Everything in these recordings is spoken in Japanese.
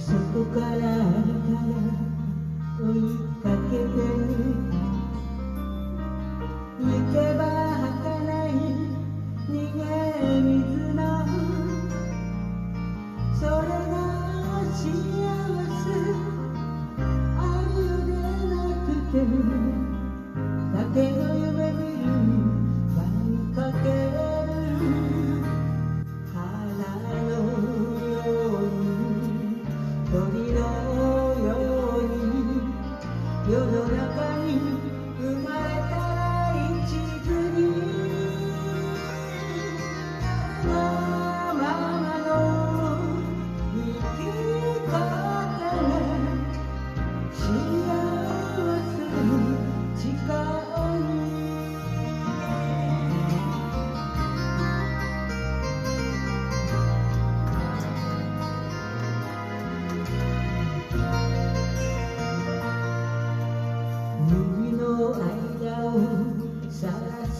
そこから追いかけて。行けば儚い逃げ水のそれが幸せあるでなくてだけど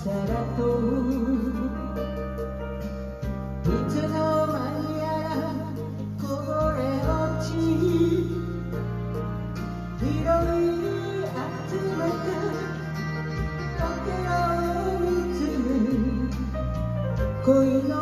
らさらといつの間にやらこぼれ落ち拾い集めた時計を見つめ恋の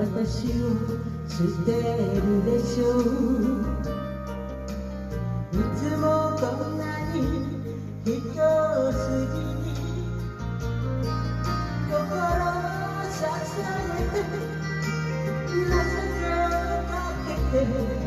私を知ってるでしょう。いつもこんなに卑怯すぎに心を支えて情けをかけて